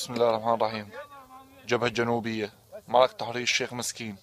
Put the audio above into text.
بسم الله الرحمن الرحيم. جبهة جنوبية معركة تحرير الشيخ مسكين.